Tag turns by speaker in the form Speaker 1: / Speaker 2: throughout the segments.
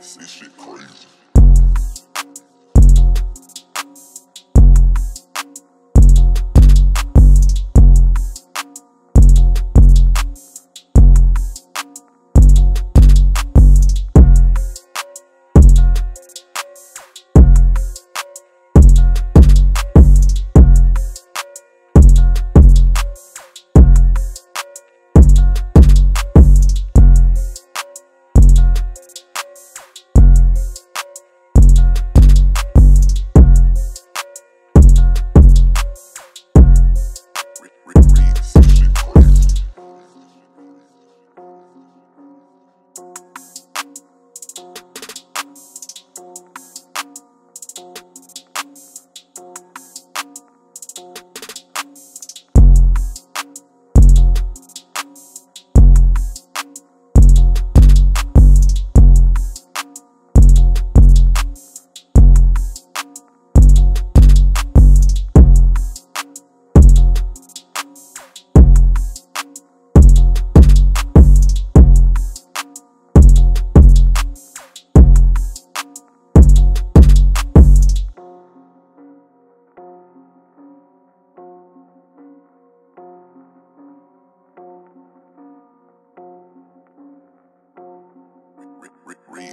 Speaker 1: This shit crazy.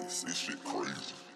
Speaker 1: This shit crazy.